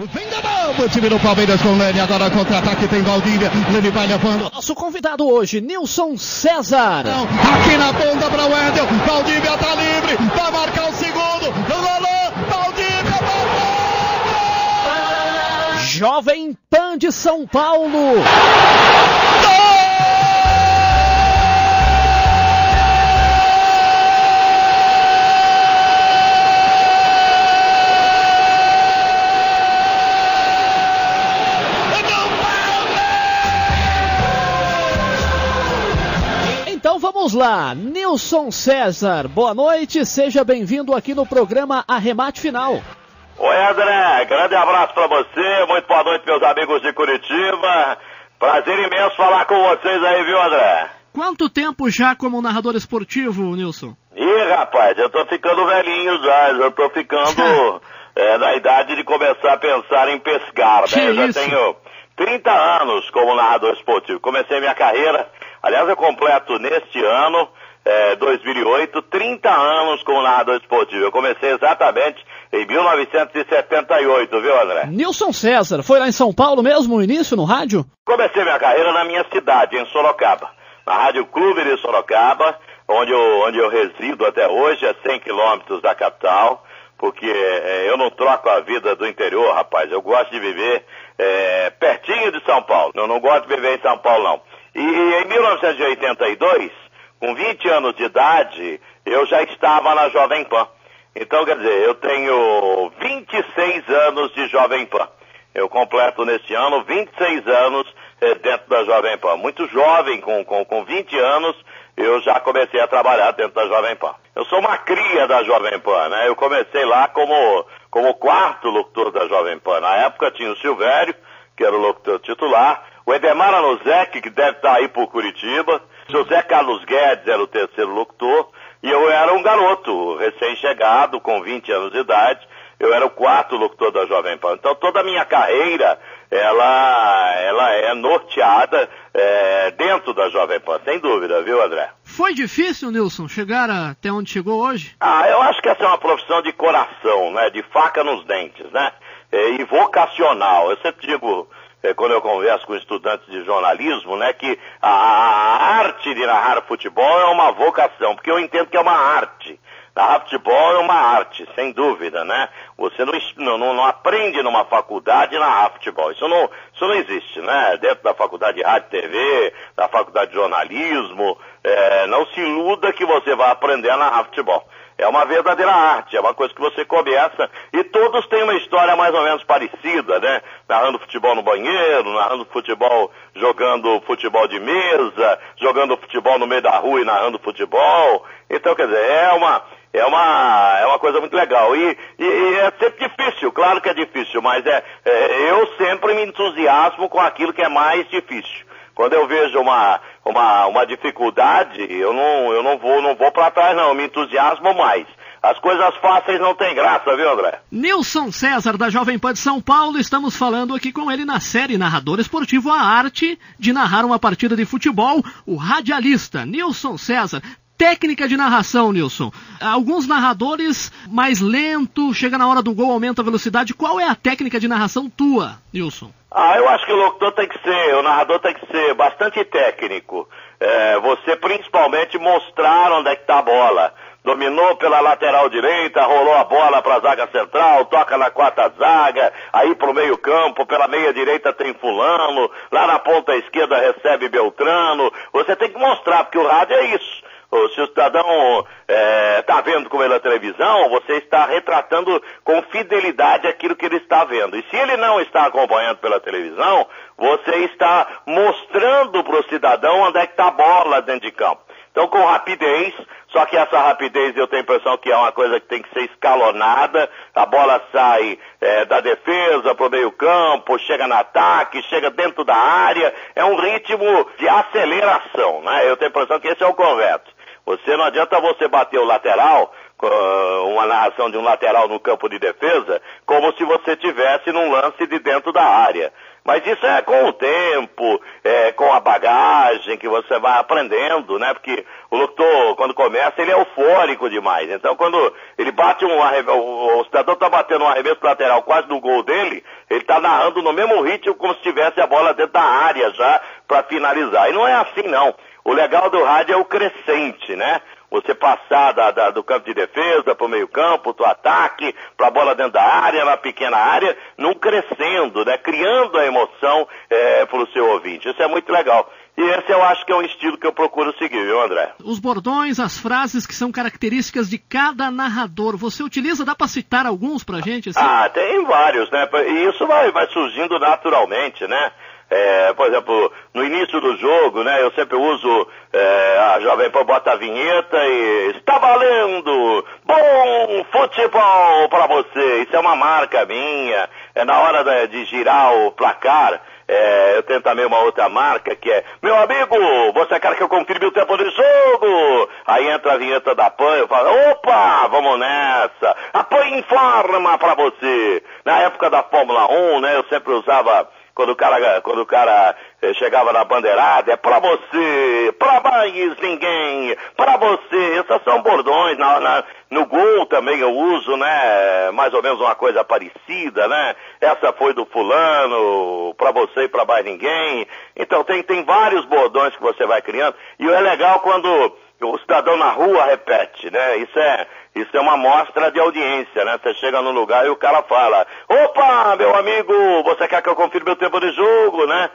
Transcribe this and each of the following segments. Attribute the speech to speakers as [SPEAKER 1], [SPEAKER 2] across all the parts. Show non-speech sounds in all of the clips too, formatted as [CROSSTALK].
[SPEAKER 1] Vem da bola, o time do Palmeiras com Lene, agora contra-ataque tem Valdívia, Lene vai levando.
[SPEAKER 2] Nosso convidado hoje, Nilson César.
[SPEAKER 1] Aqui na ponta para o Wendel, Valdívia tá livre, vai marcar o segundo, rolou, Valdívia,
[SPEAKER 2] marcou! Jovem Pan de São Paulo. Então lá, Nilson César, boa noite, seja bem-vindo aqui no programa Arremate Final.
[SPEAKER 3] Oi André, grande abraço para você, muito boa noite meus amigos de Curitiba, prazer imenso falar com vocês aí, viu André?
[SPEAKER 2] Quanto tempo já como narrador esportivo, Nilson?
[SPEAKER 3] Ih, rapaz, eu tô ficando velhinho já, eu tô ficando é, [LAUGHS] na idade de começar a pensar em pescar, né? Eu já
[SPEAKER 2] isso?
[SPEAKER 3] tenho 30 anos como narrador esportivo, comecei minha carreira Aliás, eu completo neste ano, é, 2008, 30 anos como narrador esportivo. Eu comecei exatamente em 1978, viu, André?
[SPEAKER 2] Nilson César, foi lá em São Paulo mesmo, o início, no rádio?
[SPEAKER 3] Comecei minha carreira na minha cidade, em Sorocaba. Na Rádio Clube de Sorocaba, onde eu, onde eu resido até hoje, a 100 quilômetros da capital, porque é, eu não troco a vida do interior, rapaz. Eu gosto de viver é, pertinho de São Paulo. Eu não gosto de viver em São Paulo, não. E em 1982, com 20 anos de idade, eu já estava na Jovem Pan. Então, quer dizer, eu tenho 26 anos de Jovem Pan. Eu completo neste ano 26 anos eh, dentro da Jovem Pan. Muito jovem, com, com, com 20 anos, eu já comecei a trabalhar dentro da Jovem Pan. Eu sou uma cria da Jovem Pan, né? Eu comecei lá como, como quarto locutor da Jovem Pan. Na época tinha o Silvério, que era o locutor titular, o Edemar Anozek, que deve estar aí por Curitiba, José Carlos Guedes era o terceiro locutor, e eu era um garoto, recém-chegado, com 20 anos de idade, eu era o quarto locutor da Jovem Pan. Então toda a minha carreira, ela, ela é norteada é, dentro da Jovem Pan, sem dúvida, viu André?
[SPEAKER 2] Foi difícil, Nilson, chegar até onde chegou hoje?
[SPEAKER 3] Ah, eu acho que essa é uma profissão de coração, né, de faca nos dentes, né, e vocacional. Eu sempre digo é, quando eu converso com estudantes de jornalismo, né, que a arte de narrar futebol é uma vocação, porque eu entendo que é uma arte. Narrar futebol é uma arte, sem dúvida, né? Você não, não, não aprende numa faculdade narrar futebol. Isso não, isso não existe, né? Dentro da faculdade de rádio e TV, da faculdade de jornalismo, é, não se iluda que você vai aprender a narrar futebol. É uma verdadeira arte, é uma coisa que você começa e todos têm uma história mais ou menos parecida, né? Narrando futebol no banheiro, narrando futebol, jogando futebol de mesa, jogando futebol no meio da rua e narrando futebol. Então, quer dizer, é uma, é uma, é uma coisa muito legal. E, e, e é sempre difícil, claro que é difícil, mas é, é, eu sempre me entusiasmo com aquilo que é mais difícil. Quando eu vejo uma, uma, uma dificuldade, eu não, eu não vou, não vou para trás não, eu me entusiasmo mais. As coisas fáceis não tem graça, viu, André?
[SPEAKER 2] Nilson César, da Jovem Pan de São Paulo, estamos falando aqui com ele na série Narrador Esportivo, a arte de narrar uma partida de futebol, o radialista Nilson César. Técnica de narração, Nilson. Alguns narradores mais lento, chega na hora do gol, aumenta a velocidade. Qual é a técnica de narração tua, Nilson?
[SPEAKER 3] Ah, eu acho que o locutor tem que ser, o narrador tem que ser bastante técnico. É, você principalmente mostrar onde é que está a bola. Dominou pela lateral direita, rolou a bola para a zaga central, toca na quarta zaga, aí para o meio campo, pela meia direita tem fulano, lá na ponta esquerda recebe Beltrano. Você tem que mostrar, porque o rádio é isso se o cidadão está é, vendo com ele a televisão, você está retratando com fidelidade aquilo que ele está vendo. E se ele não está acompanhando pela televisão, você está mostrando para o cidadão onde é que está a bola dentro de campo. Então, com rapidez, só que essa rapidez eu tenho a impressão que é uma coisa que tem que ser escalonada. A bola sai é, da defesa para o meio-campo, chega no ataque, chega dentro da área. É um ritmo de aceleração, né? Eu tenho a impressão que esse é o correto. Você não adianta você bater o lateral, uma narração de um lateral no campo de defesa, como se você tivesse num lance de dentro da área. Mas isso é com o tempo, é, com a bagagem que você vai aprendendo, né? Porque o locutor, quando começa, ele é eufórico demais. Então, quando ele bate um arremesso, o, o cidadão está batendo um arremesso lateral quase no gol dele, Ele está narrando no mesmo ritmo como se tivesse a bola dentro da área já para finalizar. E não é assim não. O legal do rádio é o crescente, né? Você passar da, da, do campo de defesa para o meio campo, do ataque, para a bola dentro da área, na pequena área, não crescendo, né? Criando a emoção é, para o seu ouvinte. Isso é muito legal. E esse eu acho que é um estilo que eu procuro seguir, viu, André?
[SPEAKER 2] Os bordões, as frases que são características de cada narrador, você utiliza, dá para citar alguns pra gente?
[SPEAKER 3] Assim? Ah, tem vários, né? E isso vai, vai surgindo naturalmente, né? É, por exemplo, no início do jogo, né, eu sempre uso é, a Jovem Pan bota a vinheta e está valendo! Bom futebol para você! Isso é uma marca minha. É na hora de, girar o placar. É, eu tenho também uma outra marca que é Meu amigo, você quer que eu confirme o tempo de jogo? Aí entra a vinheta da PAN, eu falo, opa, vamos nessa. A PAN informa para você. Na época da Fórmula 1, né, eu sempre usava quando o cara, quando o cara eh, chegava na bandeirada, é pra você, pra mais ninguém, pra você. Esses são bordões. Na, na, no gol também eu uso, né? Mais ou menos uma coisa parecida, né? Essa foi do fulano, pra você e pra mais ninguém. Então tem, tem vários bordões que você vai criando. E é legal quando o cidadão na rua repete, né? Isso é, isso é uma amostra de audiência, né? Você chega num lugar e o cara fala, opa, meu amigo, você quer que eu confirme meu tempo de jogo, né?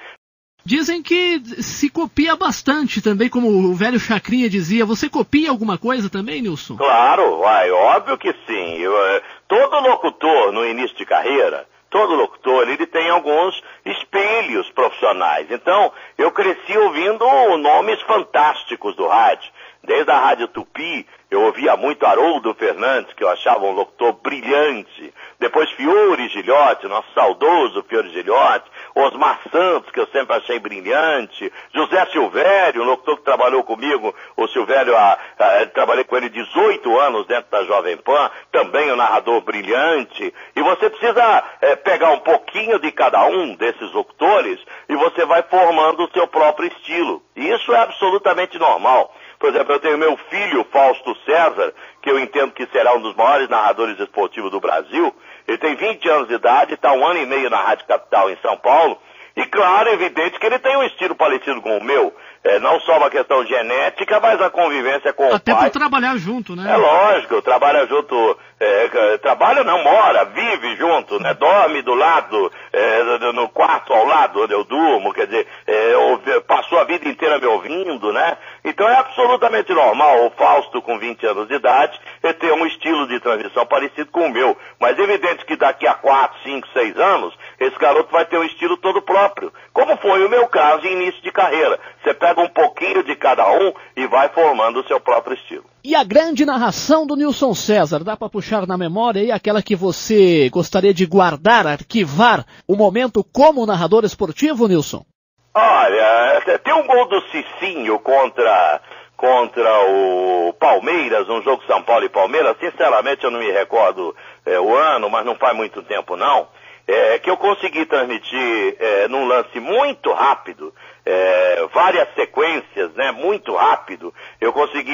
[SPEAKER 2] Dizem que se copia bastante também, como o velho Chacrinha dizia. Você copia alguma coisa também, Nilson?
[SPEAKER 3] Claro, vai, óbvio que sim. Eu, eh, todo locutor no início de carreira, todo locutor, ele tem alguns espelhos profissionais. Então, eu cresci ouvindo nomes fantásticos do rádio. Desde a Rádio Tupi, eu ouvia muito Haroldo Fernandes, que eu achava um locutor brilhante. Depois Fiore Gilhote, nosso saudoso Fiore Gilhote. Osmar Santos, que eu sempre achei brilhante. José Silvério, um locutor que trabalhou comigo. O Silvério, a, a, trabalhei com ele 18 anos dentro da Jovem Pan. Também um narrador brilhante. E você precisa é, pegar um pouquinho de cada um desses locutores e você vai formando o seu próprio estilo. E isso é absolutamente normal. Por exemplo, eu tenho meu filho, Fausto César, que eu entendo que será um dos maiores narradores esportivos do Brasil. Ele tem 20 anos de idade, está um ano e meio na Rádio Capital em São Paulo. E claro, é evidente que ele tem um estilo parecido com o meu. É, não só uma questão genética, mas a convivência com
[SPEAKER 2] Até
[SPEAKER 3] o pai.
[SPEAKER 2] Até por trabalhar junto, né?
[SPEAKER 3] É lógico, trabalha junto, é, trabalha não, mora, vive junto, né? Dorme do lado, é, no quarto ao lado onde eu durmo, quer dizer, é, passou a vida inteira me ouvindo, né? Então é absolutamente normal o Fausto com 20 anos de idade ter um estilo de transmissão parecido com o meu. Mas é evidente que daqui a 4, 5, 6 anos, esse garoto vai ter um estilo todo próprio. Como foi o meu caso em início de carreira. Você pega um pouquinho de cada um e vai formando o seu próprio estilo.
[SPEAKER 2] E a grande narração do Nilson César, dá para puxar na memória aí aquela que você gostaria de guardar, arquivar o momento como narrador esportivo, Nilson?
[SPEAKER 3] Olha, tem um gol do Cicinho contra contra o Palmeiras, um jogo São Paulo e Palmeiras, sinceramente eu não me recordo é, o ano, mas não faz muito tempo não, é, que eu consegui transmitir é, num lance muito rápido, é, várias sequências, né, muito rápido, eu consegui,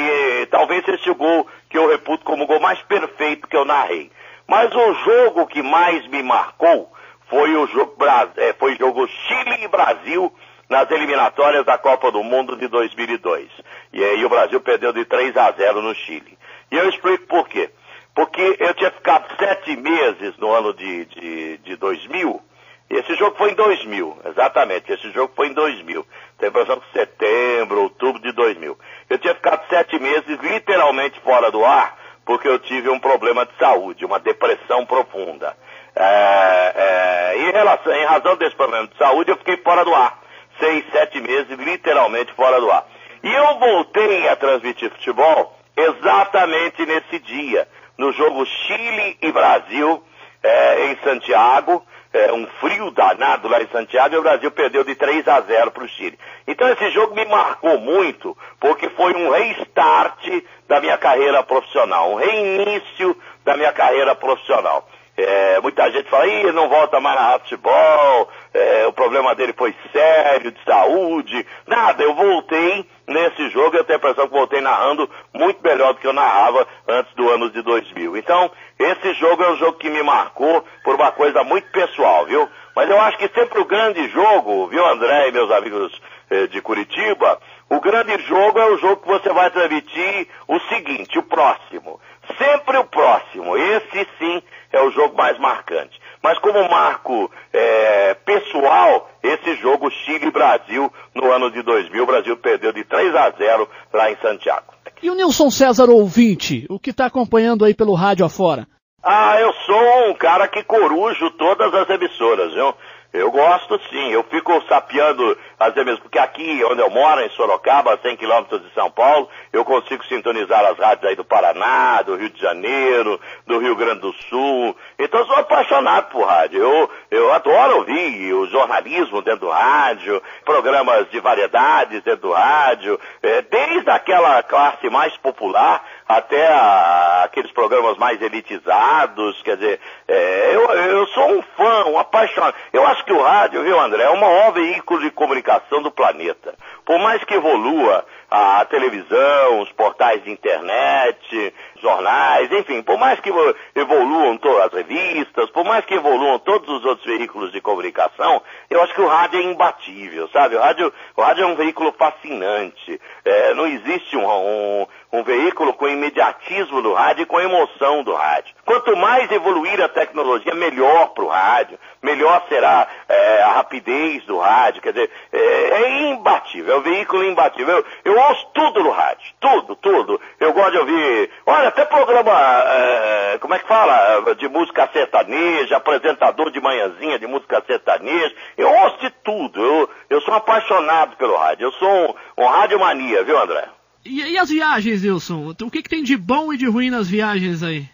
[SPEAKER 3] talvez esse gol que eu reputo como o gol mais perfeito que eu narrei. Mas o jogo que mais me marcou foi o jogo, é, foi o jogo Chile e Brasil nas eliminatórias da Copa do Mundo de 2002. E aí o Brasil perdeu de 3 a 0 no Chile. E eu explico por quê. Porque eu tinha ficado sete meses no ano de, de, de 2000. Esse jogo foi em 2000, exatamente. Esse jogo foi em 2000. Tem impressão que setembro, outubro de 2000. Eu tinha ficado sete meses literalmente fora do ar, porque eu tive um problema de saúde, uma depressão profunda. É, é, em, relação, em razão desse problema de saúde, eu fiquei fora do ar seis, sete meses, literalmente fora do ar. E eu voltei a transmitir futebol exatamente nesse dia, no jogo Chile e Brasil, é, em Santiago, é, um frio danado lá em Santiago, e o Brasil perdeu de 3 a 0 para o Chile. Então esse jogo me marcou muito, porque foi um restart da minha carreira profissional, um reinício da minha carreira profissional. É, muita gente fala, ih, não volta mais na futebol, é, o problema dele foi sério, de saúde. Nada, eu voltei nesse jogo, eu tenho a impressão que voltei narrando muito melhor do que eu narrava antes do ano de 2000. Então, esse jogo é um jogo que me marcou por uma coisa muito pessoal, viu? Mas eu acho que sempre o grande jogo, viu, André e meus amigos eh, de Curitiba, o grande jogo é o jogo que você vai transmitir o seguinte, o próximo. Sempre o próximo. Esse sim é o jogo mais marcante. Mas como marco é, pessoal, esse jogo Chile-Brasil no ano de 2000, o Brasil perdeu de 3 a 0 lá em Santiago.
[SPEAKER 2] E o Nilson César ouvinte, o que está acompanhando aí pelo rádio afora?
[SPEAKER 3] Ah, eu sou um cara que corujo todas as emissoras, viu? Eu gosto sim, eu fico sapeando as emissoras, porque aqui onde eu moro, em Sorocaba, a 100 quilômetros de São Paulo, eu consigo sintonizar as rádios aí do Paraná, do Rio de Janeiro, do Rio Grande do Sul. Então eu sou apaixonado por rádio. Eu, eu adoro ouvir o jornalismo dentro do rádio, programas de variedades dentro do rádio, é, desde aquela classe mais popular até a, aqueles programas mais elitizados, quer dizer, é, eu, eu sou um fã, um apaixonado. Eu acho que o rádio, viu André, é o maior veículo de comunicação do planeta. Por mais que evolua a televisão, os portais de internet, jornais, enfim, por mais que evoluam todas as revistas, por mais que evoluam todos os outros veículos de comunicação, eu acho que o rádio é imbatível, sabe? O rádio, o rádio é um veículo fascinante. É, não existe um, um, um veículo com imediatismo do rádio e com emoção do rádio. Quanto mais evoluir a tecnologia, melhor para o rádio, melhor será é, a rapidez do rádio, quer dizer, é, é imbatível, é um veículo imbatível. Eu, eu, ouço tudo no rádio, tudo, tudo. Eu gosto de ouvir, olha, até programa, é, como é que fala, de música sertaneja, apresentador de manhãzinha de música sertaneja, eu ouço de tudo, eu, eu sou apaixonado pelo rádio, eu sou um, um rádio mania, viu André?
[SPEAKER 2] E, e as viagens, Wilson? O que, que tem de bom e de ruim nas viagens aí?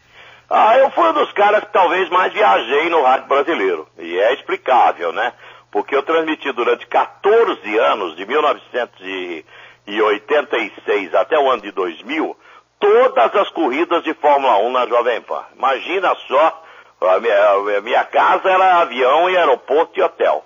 [SPEAKER 3] Ah, eu fui um dos caras que talvez mais viajei no rádio brasileiro. E é explicável, né? Porque eu transmiti durante 14 anos, de 1986 até o ano de 2000, todas as corridas de Fórmula 1 na Jovem Pan. Imagina só, a minha, a minha casa era avião e aeroporto e hotel.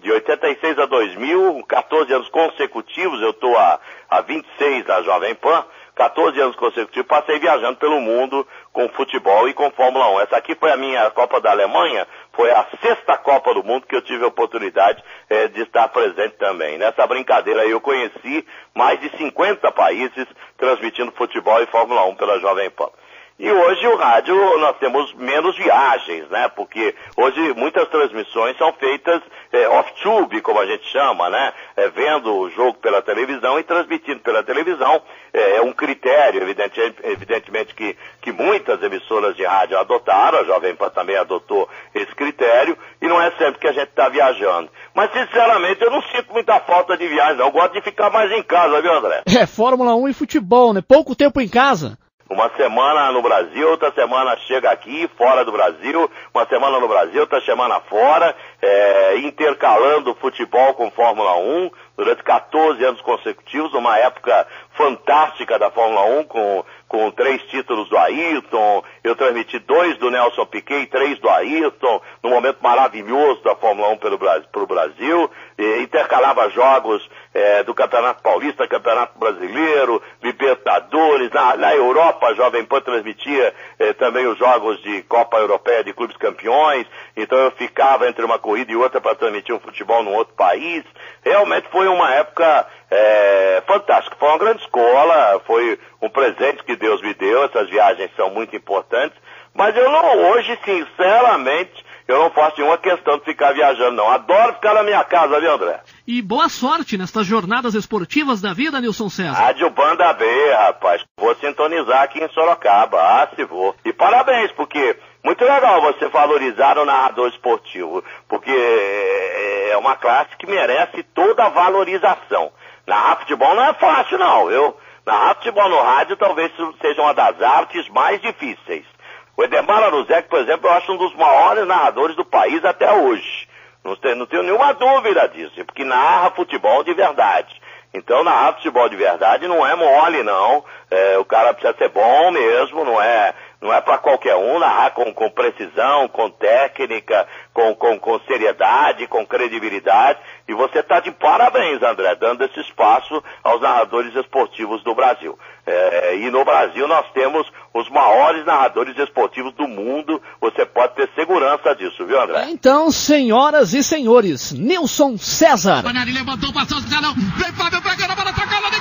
[SPEAKER 3] De 86 a 2000, 14 anos consecutivos, eu estou há, há 26 na Jovem Pan, 14 anos consecutivos, passei viajando pelo mundo com futebol e com Fórmula 1. Essa aqui foi a minha Copa da Alemanha, foi a sexta Copa do Mundo que eu tive a oportunidade eh, de estar presente também. Nessa brincadeira aí eu conheci mais de 50 países transmitindo futebol e Fórmula 1 pela Jovem Pan. E hoje o rádio, nós temos menos viagens, né? Porque hoje muitas transmissões são feitas é, off-tube, como a gente chama, né? É, vendo o jogo pela televisão e transmitindo pela televisão. É, é um critério, evidentemente, evidentemente que, que muitas emissoras de rádio adotaram, a Jovem Pan também adotou esse critério, e não é sempre que a gente está viajando. Mas, sinceramente, eu não sinto muita falta de viagem, não. Eu gosto de ficar mais em casa, viu, André?
[SPEAKER 2] É, Fórmula 1 e futebol, né? Pouco tempo em casa.
[SPEAKER 3] Uma semana no Brasil, outra semana chega aqui, fora do Brasil, uma semana no Brasil, outra semana fora, é, intercalando futebol com Fórmula 1 durante 14 anos consecutivos, uma época fantástica da Fórmula 1 com, com três títulos do Ayrton, eu transmiti dois do Nelson Piquet três do Ayrton, num momento maravilhoso da Fórmula 1 pelo Brasil, pro Brasil e intercalava jogos é, do Campeonato Paulista, Campeonato Brasileiro, Libertadores, na, na Europa a Jovem Pan transmitia é, também os jogos de Copa Europeia de Clubes Campeões, então eu ficava entre uma corrida e outra para transmitir um futebol num outro país. Realmente foi uma época é, fantástica, foi uma grande escola, foi um presente que Deus me deu, essas viagens são muito importantes, mas eu não, hoje, sinceramente, eu não faço nenhuma questão de ficar viajando, não. Adoro ficar na minha casa, viu, André?
[SPEAKER 2] E boa sorte nestas jornadas esportivas da vida, Nilson César.
[SPEAKER 3] Rádio Banda B, rapaz. Vou sintonizar aqui em Sorocaba. Ah, se vou. E parabéns, porque muito legal você valorizar o narrador esportivo, porque é uma classe que merece toda a valorização. Narrar futebol não é fácil, não. Eu, narrar futebol no rádio talvez seja uma das artes mais difíceis. O Edemar Aruzek, por exemplo, eu acho um dos maiores narradores do país até hoje. Não tenho, não tenho nenhuma dúvida disso, porque narra futebol de verdade. Então, narrar futebol de verdade não é mole, não. É, o cara precisa ser bom mesmo, não é, não é para qualquer um narrar com, com precisão, com técnica, com, com, com seriedade, com credibilidade. E você está de parabéns, André, dando esse espaço aos narradores esportivos do Brasil. É, e no Brasil nós temos os maiores narradores esportivos do mundo. Você pode ter segurança disso, viu, André?
[SPEAKER 2] Então, senhoras e senhores, Nilson César.
[SPEAKER 1] Panari levantou, passou o vem Fábio pegando a bola, tocando de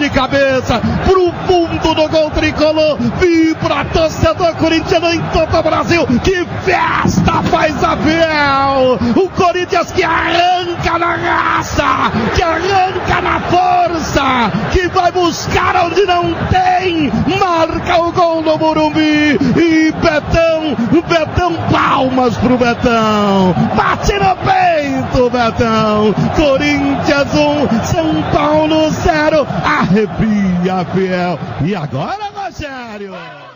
[SPEAKER 1] de cabeça pro fundo do gol tricolor. Vibra torcedor corintiano em todo o Brasil. Que festa faz a Fiel. O Corinthians que arranca na raça, que arranca na força, que vai buscar onde não tem. Marca o gol no Morumbi. E Betão, Betão, palmas pro Betão. Bate no peito, Betão. Corinthians 1, São Paulo 0. Arrepia, fiel. E agora, aniversario.